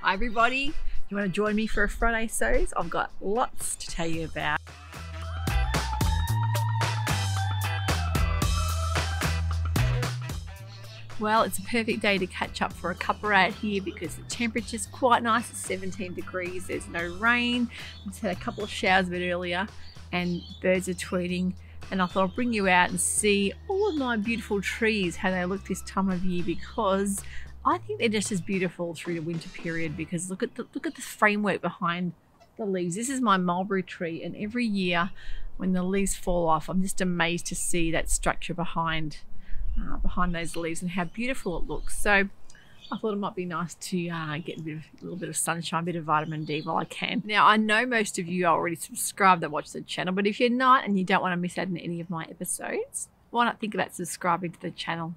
Hi everybody, you want to join me for a Friday series? I've got lots to tell you about. Well, it's a perfect day to catch up for a cuppa out here because the temperature's quite nice. It's 17 degrees. There's no rain. Just had a couple of showers a bit earlier and birds are tweeting. And I thought I'll bring you out and see all of my beautiful trees, how they look this time of year because I think they're just as beautiful through the winter period because look at the, look at the framework behind the leaves. This is my mulberry tree and every year when the leaves fall off, I'm just amazed to see that structure behind uh, behind those leaves and how beautiful it looks. So I thought it might be nice to uh, get a, bit of, a little bit of sunshine, a bit of vitamin D while I can. Now, I know most of you are already subscribed that watch the channel, but if you're not and you don't want to miss out on any of my episodes, why not think about subscribing to the channel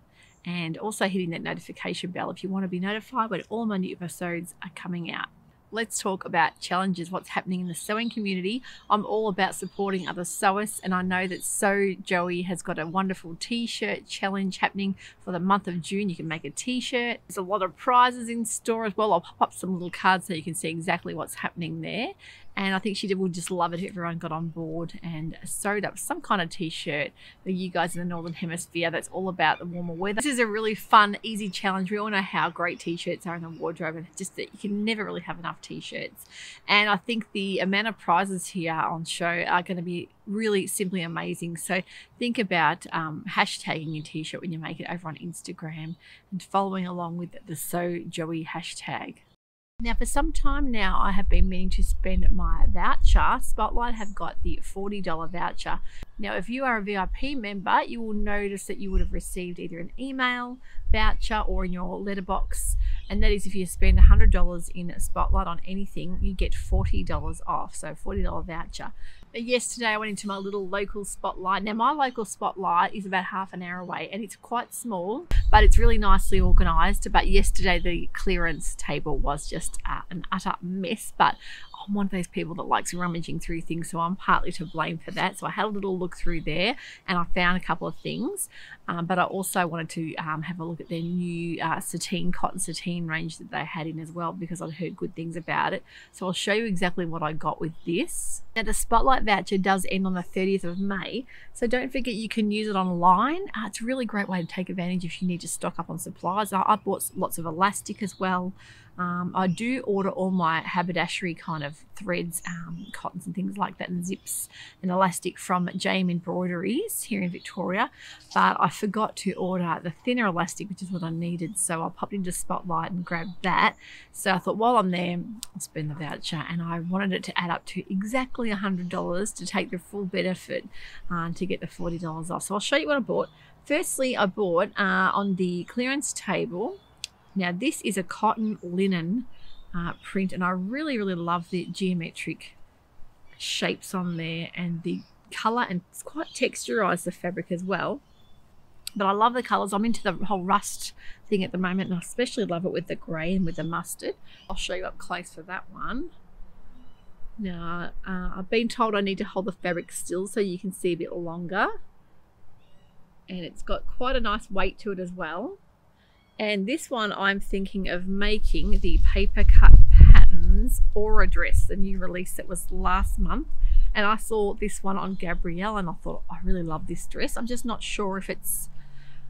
and also hitting that notification bell if you want to be notified when all my new episodes are coming out let's talk about challenges, what's happening in the sewing community. I'm all about supporting other sewers, and I know that SewJoei has got a wonderful t-shirt challenge happening for the month of June. You can make a t-shirt. There's a lot of prizes in store as well. I'll pop up some little cards so you can see exactly what's happening there. And I think she did. would just love it if everyone got on board and sewed up some kind of t-shirt for you guys in the Northern Hemisphere that's all about the warmer weather. This is a really fun, easy challenge. We all know how great t-shirts are in the wardrobe and just that you can never really have enough t-shirts. And I think the amount of prizes here on show are going to be really simply amazing. So think about um, hashtagging your t-shirt when you make it over on Instagram and following along with the Sew Joey hashtag. Now, for some time now, I have been meaning to spend my voucher. Spotlight have got the $40 voucher. Now, if you are a VIP member, you will notice that you would have received either an email voucher or in your letterbox. And that is if you spend $100 in Spotlight on anything, you get $40 off. So $40 voucher. Yesterday, I went into my little local spotlight. Now, my local spotlight is about half an hour away and it's quite small, but it's really nicely organised. But yesterday, the clearance table was just uh, an utter mess. But I'm one of those people that likes rummaging through things, so I'm partly to blame for that. So I had a little look through there and I found a couple of things, um, but I also wanted to um, have a look at their new uh, sateen, cotton sateen range that they had in as well because I'd heard good things about it. So I'll show you exactly what I got with this. Now the Spotlight voucher does end on the 30th of May, so don't forget you can use it online. Uh, it's a really great way to take advantage if you need to stock up on supplies. I, I bought lots of elastic as well. Um, I do order all my haberdashery kind of threads, um, cottons and things like that, and zips and elastic from JM Embroideries here in Victoria. But I forgot to order the thinner elastic, which is what I needed. So I popped into Spotlight and grabbed that. So I thought while I'm there, I'll spend the voucher. And I wanted it to add up to exactly $100 to take the full benefit uh, to get the $40 off. So I'll show you what I bought. Firstly, I bought uh, on the clearance table now this is a cotton linen uh, print and I really, really love the geometric shapes on there and the color and it's quite texturized the fabric as well. But I love the colors. I'm into the whole rust thing at the moment and I especially love it with the gray and with the mustard. I'll show you up close for that one. Now, uh, I've been told I need to hold the fabric still so you can see a bit longer. And it's got quite a nice weight to it as well. And this one I'm thinking of making the paper cut patterns aura dress, the new release that was last month. And I saw this one on Gabrielle and I thought, I really love this dress. I'm just not sure if it's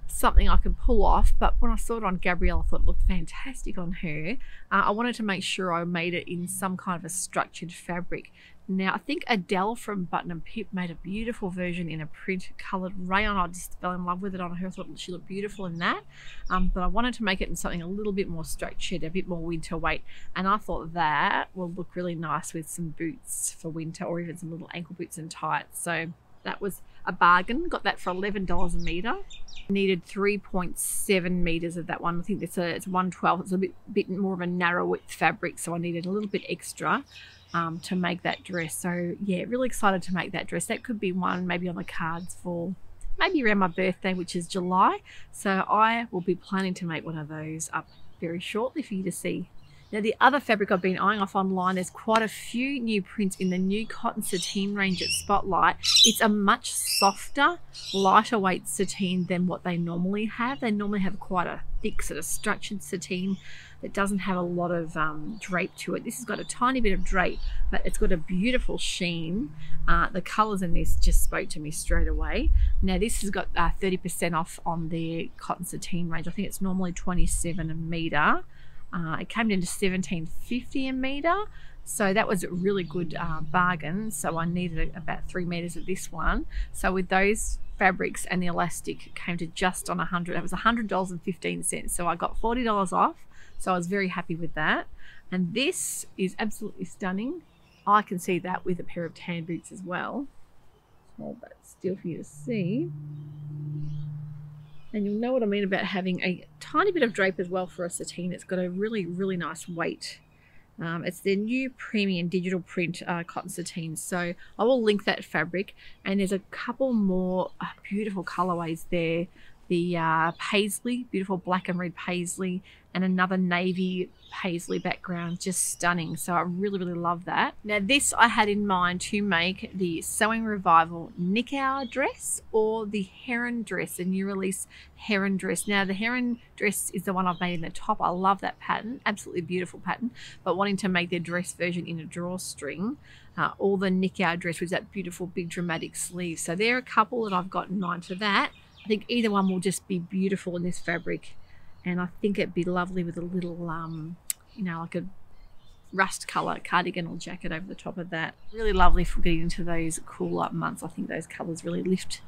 something I can pull off. But when I saw it on Gabrielle, I thought it looked fantastic on her. Uh, I wanted to make sure I made it in some kind of a structured fabric. Now, I think Adelle from Button and Pip made a beautiful version in a print coloured rayon. I just fell in love with it on her. I thought she looked beautiful in that. Um, but I wanted to make it in something a little bit more structured, a bit more winter weight. And I thought that will look really nice with some boots for winter or even some little ankle boots and tights. So that was a bargain. Got that for $11 a metre. Needed 3.7 metres of that one. I think it's a it's 112. It's a bit, bit more of a narrow width fabric, so I needed a little bit extra um, to make that dress. So yeah, really excited to make that dress. That could be one maybe on the cards for maybe around my birthday, which is July. So I will be planning to make one of those up very shortly for you to see. Now the other fabric I've been eyeing off online, there's quite a few new prints in the new cotton sateen range at Spotlight. It's a much softer, lighter weight sateen than what they normally have. They normally have quite a thick sort of structured sateen that doesn't have a lot of um, drape to it. This has got a tiny bit of drape, but it's got a beautiful sheen. Uh, the colors in this just spoke to me straight away. Now this has got 30% uh, off on the cotton sateen range. I think it's normally 27 a meter. Uh, it came down to 17.50 a meter. So that was a really good uh, bargain. So I needed about three meters of this one. So with those fabrics and the elastic came to just on a hundred. It was a hundred dollars and fifteen cents. So I got forty dollars off. So I was very happy with that. And this is absolutely stunning. I can see that with a pair of tan boots as well. Hold that still for you to see. And you'll know what I mean about having a tiny bit of drape as well for a sateen. It's got a really, really nice weight um, it's their new premium digital print uh, cotton sateen. So I will link that fabric. And there's a couple more uh, beautiful colorways there. The uh, paisley, beautiful black and red paisley, and another navy paisley background just stunning. So I really really love that. Now this I had in mind to make the sewing revival Nikau dress or the heron dress a new release heron dress. Now the heron dress is the one I've made in the top. I love that pattern absolutely beautiful pattern but wanting to make their dress version in a drawstring uh, or the Nikau dress with that beautiful big dramatic sleeve. So there are a couple that I've got in mind for that. I think either one will just be beautiful in this fabric and I think it'd be lovely with a little, um, you know, like a rust colour cardigan or jacket over the top of that. Really lovely for getting into those cool up months. I think those colours really lift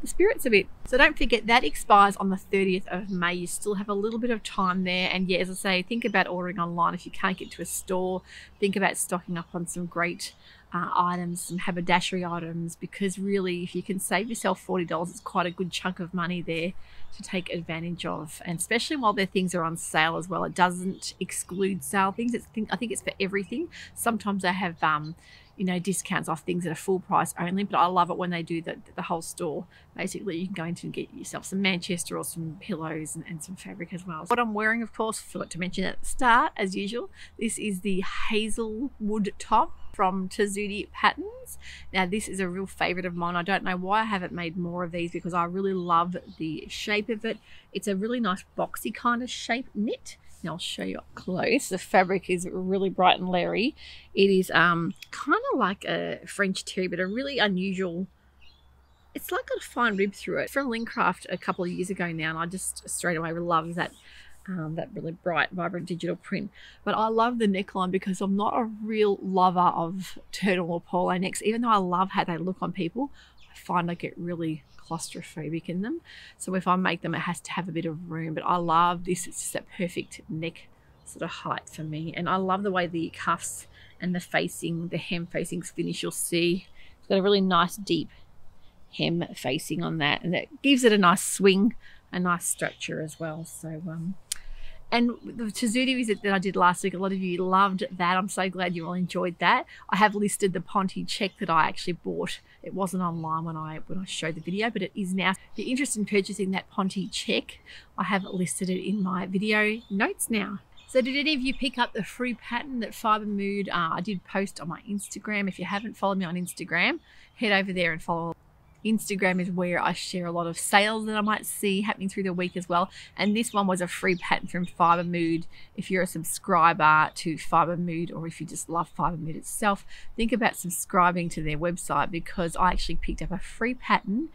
the spirits a bit. So don't forget that expires on the 30th of May. You still have a little bit of time there. And yeah, as I say, think about ordering online if you can't get to a store. Think about stocking up on some great uh, items, some haberdashery items, because really, if you can save yourself $40, it's quite a good chunk of money there to take advantage of. And especially while their things are on sale as well, it doesn't exclude sale things. It's, I think it's for everything. Sometimes they have um, you know, discounts off things at a full price only. But I love it when they do the, the whole store. Basically, you can go into and get yourself some Manchester or some pillows and, and some fabric as well. What I'm wearing, of course, forgot to mention at the start, as usual, this is the Hazelwood top from Tessuti Patterns. Now this is a real favorite of mine. I don't know why I haven't made more of these because I really love the shape of it. It's a really nice boxy kind of shape knit. I'll show you up close. The fabric is really bright and leery. It is um, kind of like a French terry, but a really unusual it's like got a fine rib through it from Lincraft a couple of years ago now and I just straight away love that um, that really bright vibrant digital print but I love the neckline because I'm not a real lover of turtle or polo necks even though I love how they look on people I find I get really claustrophobic in them. So if I make them, it has to have a bit of room. But I love this. It's just a perfect neck sort of height for me. And I love the way the cuffs and the facing, the hem facings finish. You'll see it's got a really nice deep hem facing on that. And that gives it a nice swing, a nice structure as well. So um, and the Tessuti visit that I did last week, a lot of you loved that. I'm so glad you all enjoyed that. I have listed the Ponte check that I actually bought. It wasn't online when I when I showed the video, but it is now. If you're interested in purchasing that Ponte check, I have listed it in my video notes now. So did any of you pick up the free pattern that Fibremood uh, I did post on my Instagram? If you haven't followed me on Instagram, head over there and follow Instagram is where I share a lot of sales that I might see happening through the week as well. And this one was a free pattern from Fibremood. If you're a subscriber to Fibremood or if you just love Fibremood itself, think about subscribing to their website because I actually picked up a free pattern.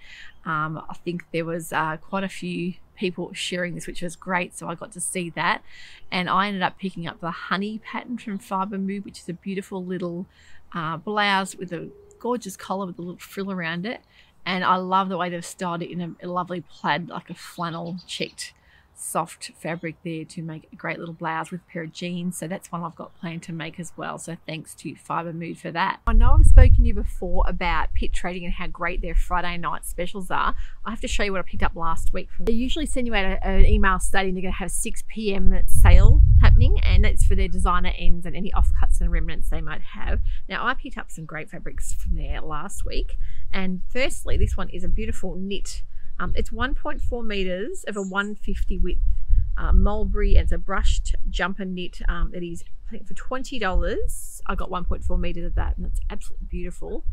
Um, I think there was uh, quite a few people sharing this, which was great. So I got to see that. And I ended up picking up the honey pattern from Fibremood, which is a beautiful little uh, blouse with a gorgeous collar with a little frill around it and I love the way they've styled it in a, lovely plaid, like a flannel checked soft fabric there to make a great little blouse with a pair of jeans. So that's one I've got planned to make as well. So thanks to Fibremood for that. I know I've spoken to you before about Pitt Trading and how great their Friday night specials are. I have to show you what I picked up last week. They usually send you out a, an email stating they're going to have 6 p.m. sale happening and it's for their designer ends and any offcuts and remnants they might have. Now I picked up some great fabrics from there last week and firstly this one is a beautiful knit um, it's 1.4 meters of a 150 width uh, mulberry and it's a brushed jumper knit um, that is I think for $20 I got 1.4 meters of that and it's absolutely beautiful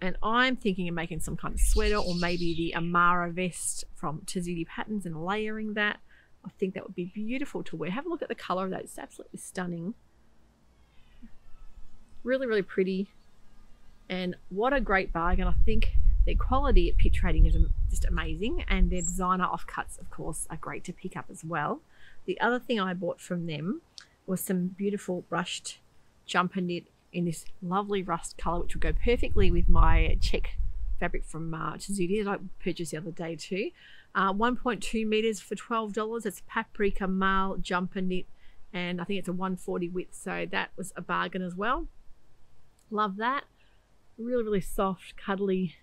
and I'm thinking of making some kind of sweater or maybe the Amara vest from Tessuti Patterns and layering that I think that would be beautiful to wear. Have a look at the color of that. It's absolutely stunning. Really, really pretty. And what a great bargain. I think their quality at Pitt Trading is just amazing. And their designer offcuts, of course, are great to pick up as well. The other thing I bought from them was some beautiful brushed jumper knit in this lovely rust color, which would go perfectly with my check fabric from uh, that I purchased the other day too. Uh, 1.2 meters for $12. It's paprika marl jumper knit and I think it's a 140 width. So that was a bargain as well. Love that. Really, really soft, cuddly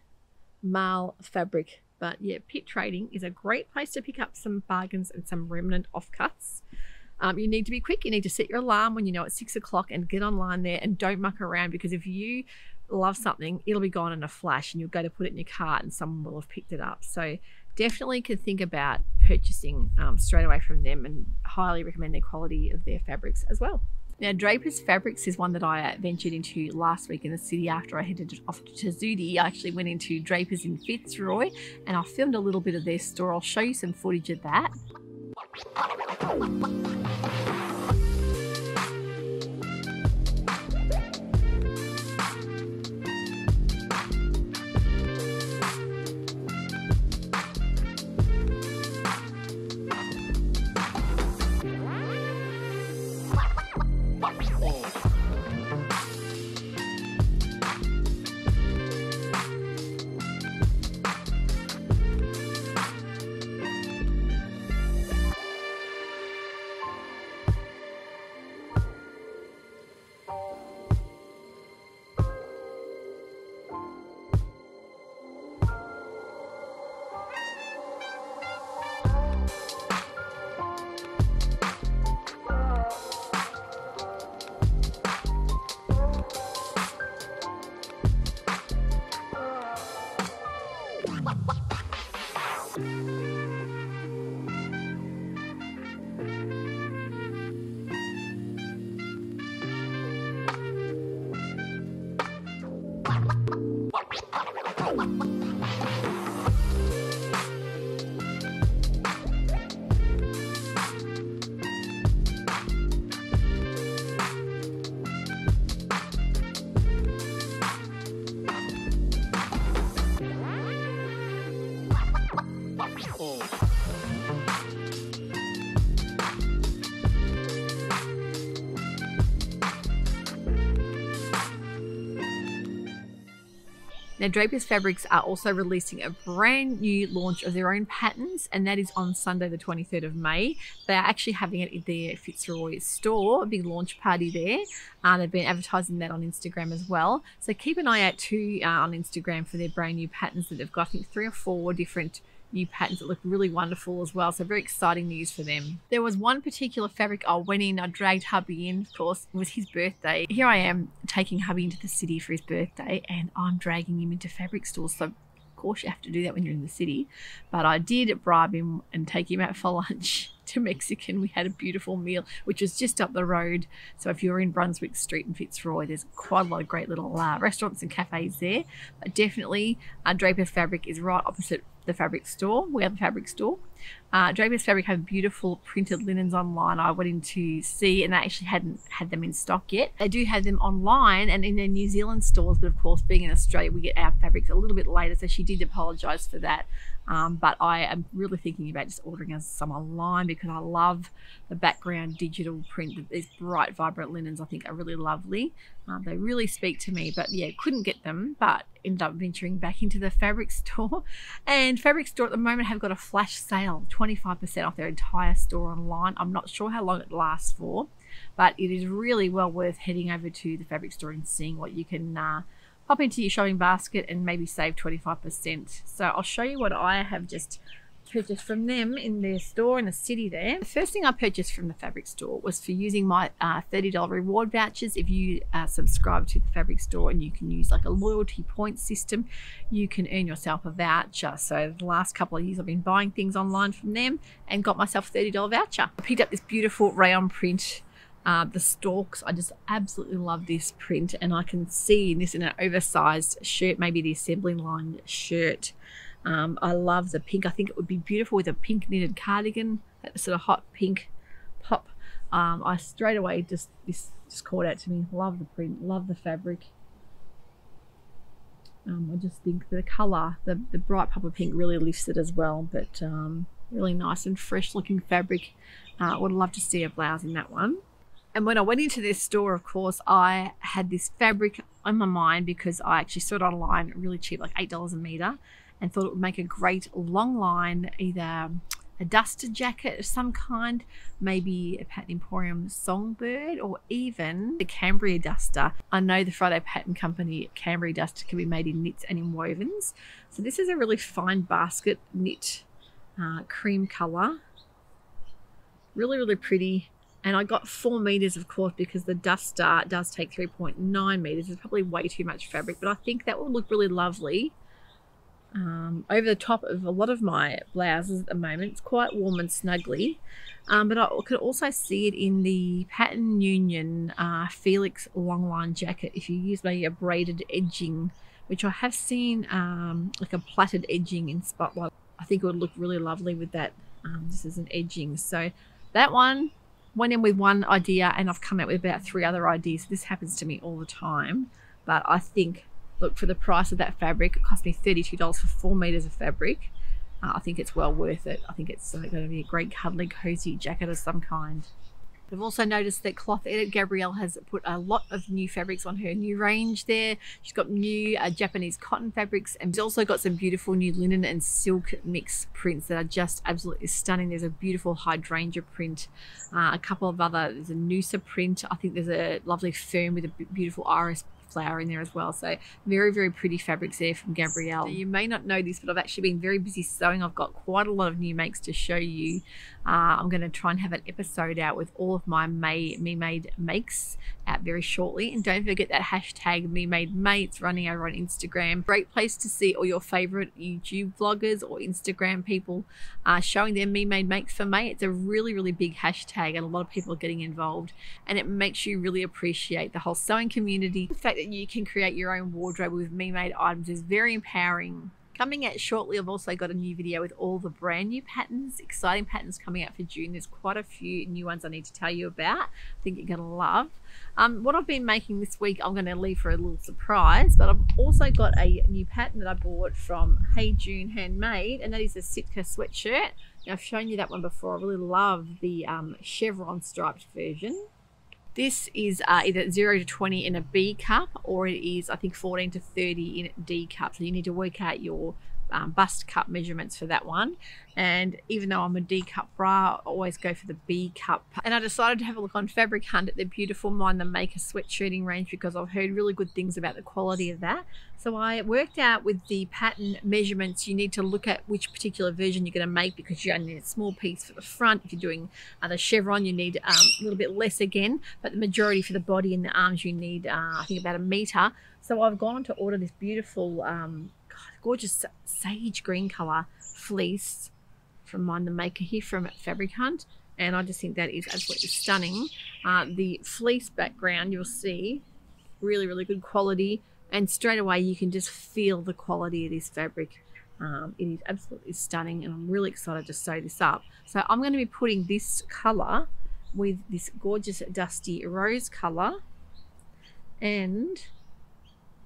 marl fabric. But yeah, Pitt Trading is a great place to pick up some bargains and some remnant offcuts. Um, you need to be quick. You need to set your alarm when you know it's six o'clock and get online there and don't muck around because if you love something, it'll be gone in a flash and you'll go to put it in your cart and someone will have picked it up. So definitely can think about purchasing um, straight away from them and highly recommend the quality of their fabrics as well. Now, Draper's Fabrics is one that I uh, ventured into last week in the city after I headed off to Tessuti. I actually went into Draper's in Fitzroy and I filmed a little bit of their store. I'll show you some footage of that. Now, Draper's Fabrics are also releasing a brand new launch of their own patterns, and that is on Sunday, the 23rd of May. They are actually having it in their Fitzroy store, a big launch party there. Uh, they've been advertising that on Instagram as well. So keep an eye out too uh, on Instagram for their brand new patterns that they've got. I think three or four different new patterns that look really wonderful as well. So very exciting news for them. There was one particular fabric I went in, I dragged hubby in, of course, it was his birthday. Here I am taking hubby into the city for his birthday and I'm dragging him into fabric stores. So of course you have to do that when you're in the city. But I did bribe him and take him out for lunch to Mexican. We had a beautiful meal, which was just up the road. So if you're in Brunswick Street in Fitzroy, there's quite a lot of great little uh, restaurants and cafes there. But definitely, uh, Draper Fabric is right opposite the fabric store. We have a fabric store. Uh, Fabric have beautiful printed linens online. I went in to see, and they actually hadn't had them in stock yet. They do have them online and in their New Zealand stores, but of course, being in Australia, we get our fabrics a little bit later. So she did apologise for that. Um, but I am really thinking about just ordering some online because I love the background digital print. These bright, vibrant linens I think are really lovely. Um, they really speak to me, but yeah, couldn't get them, but ended up venturing back into the fabric store. And fabric store at the moment have got a flash sale, 25% off their entire store online. I'm not sure how long it lasts for, but it is really well worth heading over to the fabric store and seeing what you can uh, pop into your shopping basket and maybe save 25%. So I'll show you what I have just purchased from them in their store in the city there. The first thing I purchased from the fabric store was for using my uh, $30 reward vouchers. If you uh, subscribe to the fabric store and you can use like a loyalty point system, you can earn yourself a voucher. So the last couple of years I've been buying things online from them and got myself a $30 voucher. I picked up this beautiful rayon print uh, the stalks, I just absolutely love this print and I can see this in an oversized shirt, maybe the assembly line shirt. Um, I love the pink. I think it would be beautiful with a pink knitted cardigan that sort of hot pink pop. Um, I straight away just this just caught out to me. Love the print, love the fabric. Um, I just think the colour, the, the bright purple pink really lifts it as well. But um, really nice and fresh looking fabric. Uh, would love to see a blouse in that one. And when I went into this store, of course, I had this fabric on my mind because I actually saw it online really cheap, like $8 a meter, and thought it would make a great long line, either a duster jacket of some kind, maybe a Pattern Emporium Songbird, or even the Cambria duster. I know the Friday Pattern Company Cambria duster can be made in knits and in wovens. So this is a really fine basket knit uh, cream colour. Really, really pretty. And I got four meters, of course, because the duster does take 3.9 meters. It's probably way too much fabric, but I think that will look really lovely um, over the top of a lot of my blouses at the moment. It's quite warm and snuggly, um, but I could also see it in the Pattern Union uh, Felix long line jacket if you use maybe a braided edging, which I have seen um, like a plaited edging in Spotlight. I think it would look really lovely with that. Um, this is an edging. So that one went in with one idea and I've come out with about three other ideas. This happens to me all the time, but I think, look, for the price of that fabric, it cost me $32 for four meters of fabric. Uh, I think it's well worth it. I think it's uh, going to be a great cuddly, cozy jacket of some kind. I've also noticed that Cloth Edit Gabrielle has put a lot of new fabrics on her new range there. She's got new uh, Japanese cotton fabrics and she's also got some beautiful new linen and silk mix prints that are just absolutely stunning. There's a beautiful hydrangea print, uh, a couple of other, there's a Noosa print. I think there's a lovely fern with a beautiful iris flower in there as well. So very, very pretty fabrics there from Gabrielle. you may not know this, but I've actually been very busy sewing. I've got quite a lot of new makes to show you. Uh, I'm going to try and have an episode out with all of my May Me Made makes out very shortly. And don't forget that hashtag Me Made Mates running over on Instagram. Great place to see all your favorite YouTube vloggers or Instagram people uh, showing their Me Made Makes for May. It's a really, really big hashtag and a lot of people are getting involved. And it makes you really appreciate the whole sewing community. The fact that you can create your own wardrobe with Me Made items is very empowering. Coming out shortly, I've also got a new video with all the brand new patterns, exciting patterns coming out for June. There's quite a few new ones I need to tell you about. I think you're going to love. Um, what I've been making this week, I'm going to leave for a little surprise, but I've also got a new pattern that I bought from Hey June Handmade, and that is a Sitka sweatshirt. Now, I've shown you that one before. I really love the um, chevron striped version. This is uh, either 0 to 20 in a B cup or it is, I think, 14 to 30 in a D cup. So you need to work out your um, bust cup measurements for that one. And even though I'm a D cup bra, I always go for the B cup. And I decided to have a look on Fabric Hunt at their beautiful Mind the Maker sweatshirting range because I've heard really good things about the quality of that. So I worked out with the pattern measurements, you need to look at which particular version you're going to make because you only need a small piece for the front. If you're doing uh, the chevron, you need um, a little bit less again, but the majority for the body and the arms, you need, uh, I think, about a meter. So I've gone to order this beautiful um, gorgeous sage green color fleece from Mind the Maker here from Fabric Hunt. And I just think that is absolutely stunning. Uh, the fleece background, you'll see, really, really good quality. And straight away, you can just feel the quality of this fabric. Um, it is absolutely stunning, and I'm really excited to sew this up. So I'm going to be putting this color with this gorgeous dusty rose color and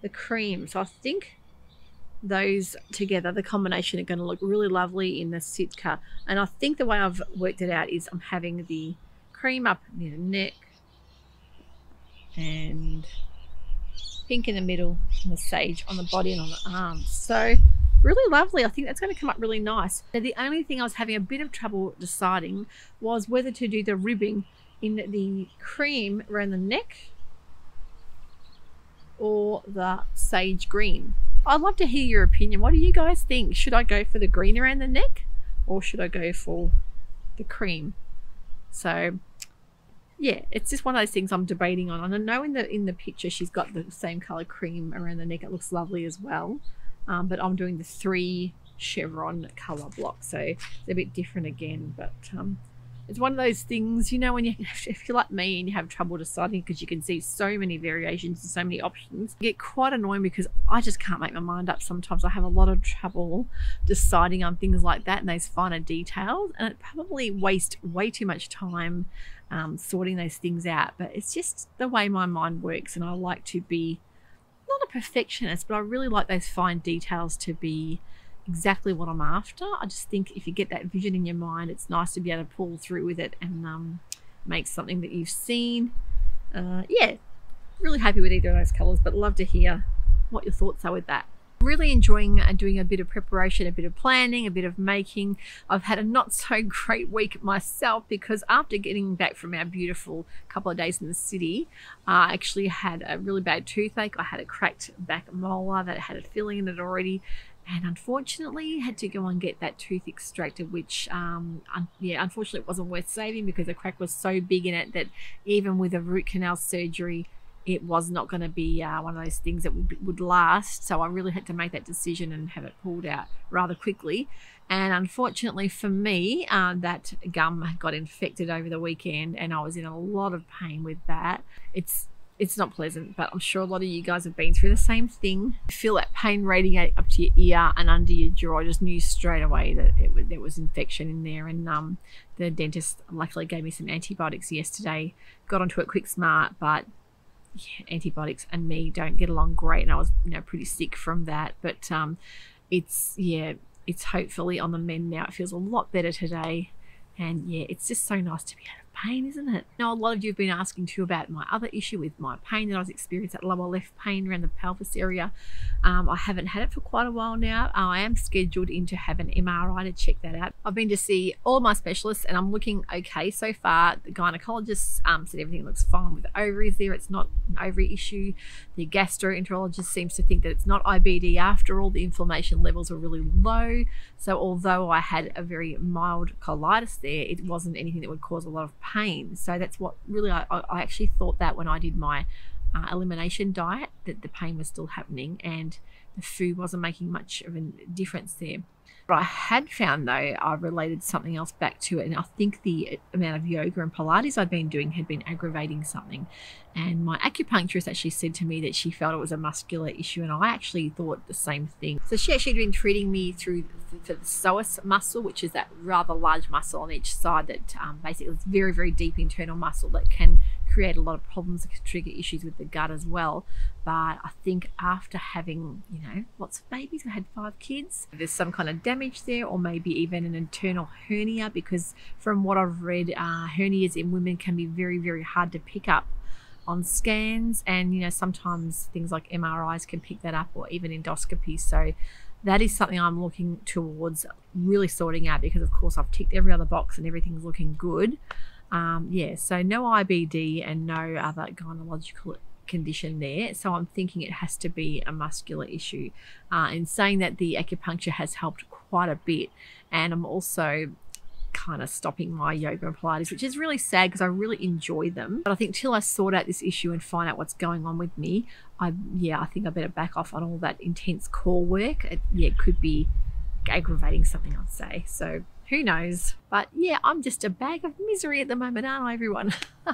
the cream. So I think those together, the combination are going to look really lovely in the Sitka. And I think the way I've worked it out is I'm having the cream up near the neck and pink in the middle and the sage on the body and on the arms. So really lovely. I think that's going to come up really nice. Now, the only thing I was having a bit of trouble deciding was whether to do the ribbing in the cream around the neck or the sage green. I'd love to hear your opinion. What do you guys think? Should I go for the green around the neck or should I go for the cream? So yeah, it's just one of those things I'm debating on. And I know in the in the picture she's got the same color cream around the neck. It looks lovely as well. Um, but I'm doing the three chevron color block, so it's a bit different again. But um, it's one of those things, you know, when you, if you're like me and you have trouble deciding because you can see so many variations and so many options, get quite annoying because I just can't make my mind up. Sometimes I have a lot of trouble deciding on things like that and those finer details, and it probably waste way too much time um, sorting those things out. But it's just the way my mind works, and I like to be not a perfectionist, but I really like those fine details to be exactly what I'm after. I just think if you get that vision in your mind, it's nice to be able to pull through with it and um, make something that you've seen. Uh, yeah, really happy with either of those colours, but love to hear what your thoughts are with that. Really enjoying uh, doing a bit of preparation, a bit of planning, a bit of making. I've had a not so great week myself because after getting back from our beautiful couple of days in the city, I actually had a really bad toothache. I had a cracked back molar that had a filling in it already and unfortunately had to go and get that tooth extracted which um, un yeah unfortunately it wasn't worth saving because the crack was so big in it that even with a root canal surgery it was not going to be uh, one of those things that would, would last. So i really had to make that decision and have it pulled out rather quickly. And unfortunately for me uh, that gum got infected over the weekend and i was in a lot of pain with that. It's it's not pleasant, but I'm sure a lot of you guys have been through the same thing. Feel that pain radiate up to your ear and under your jaw. I just knew straight away that it, there was infection in there. And um, the dentist luckily gave me some antibiotics yesterday. Got onto it quick smart, but yeah, antibiotics and me don't get along great. And I was, you know, pretty sick from that. But um, it's, yeah, it's hopefully on the mend now. It feels a lot better today. And yeah, it's just so nice to be able pain, isn't it? Now, a lot of you have been asking too about my other issue with my pain that I was experiencing, that lower left pain around the pelvis area. Um, I haven't had it for quite a while now. Uh, I am scheduled in to have an MRI to check that out. I've been to see all my specialists and I'm looking okay so far. The gynecologist um, said everything looks fine with the ovaries there. It's not an ovary issue. The gastroenterologist seems to think that it's not IBD after all. The inflammation levels are really low. So although I had a very mild colitis there, it wasn't anything that would cause a lot of. So that's what really I, I actually thought that when I did my uh, elimination diet that the pain was still happening. And the food wasn't making much of a difference there. But I had found though, I related something else back to it. And I think the amount of yoga and Pilates I'd been doing had been aggravating something. And my acupuncturist actually said to me that she felt it was a muscular issue. And I actually thought the same thing. So she actually had been treating me through for the psoas muscle, which is that rather large muscle on each side that um, basically is very, very deep internal muscle that can create a lot of problems that can trigger issues with the gut as well. But I think after having, you know, lots of babies, we had five kids, there's some kind of damage there, or maybe even an internal hernia, because from what I've read, uh, hernias in women can be very, very hard to pick up on scans. And you know sometimes things like MRIs can pick that up or even endoscopy. So that is something I'm looking towards really sorting out because of course I've ticked every other box and everything's looking good um, yeah, so no IBD and no other gynecological condition there. So I'm thinking it has to be a muscular issue. Uh, and saying that the acupuncture has helped quite a bit. And I'm also kind of stopping my yoga and Pilates, which is really sad because I really enjoy them. But I think till I sort out this issue and find out what's going on with me, I yeah, I think I better back off on all that intense core work. It, yeah, it could be aggravating something, I'd say. So who knows? But yeah, I'm just a bag of misery at the moment, aren't I, everyone?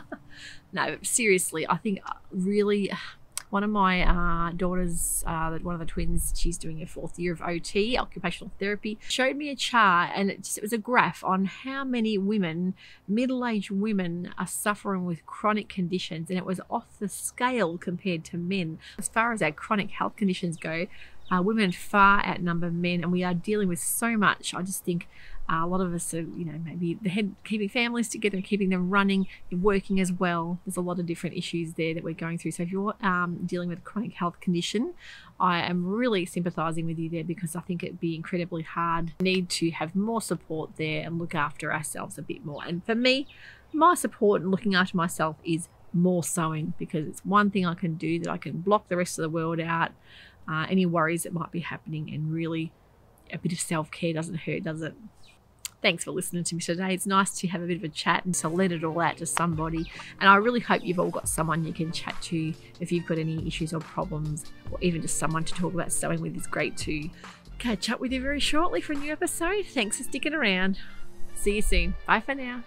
no, seriously, I think uh, really one of my uh, daughters, uh, one of the twins, she's doing her fourth year of OT, occupational therapy, showed me a chart and it, just, it was a graph on how many women, middle aged women, are suffering with chronic conditions. And it was off the scale compared to men. As far as our chronic health conditions go, uh, women far outnumber men, and we are dealing with so much. I just think uh, a lot of us are, you know, maybe the head keeping families together, keeping them running, working as well. There's a lot of different issues there that we're going through. So if you're um, dealing with a chronic health condition, I am really sympathising with you there because I think it'd be incredibly hard. We need to have more support there and look after ourselves a bit more. And for me, my support and looking after myself is more sewing because it's one thing I can do that I can block the rest of the world out, uh, any worries that might be happening, and really a bit of self care doesn't hurt, does it? Thanks for listening to me today. It's nice to have a bit of a chat and to let it all out to somebody. And I really hope you've all got someone you can chat to if you've got any issues or problems, or even just someone to talk about sewing with. It's great to catch up with you very shortly for a new episode. Thanks for sticking around. See you soon. Bye for now.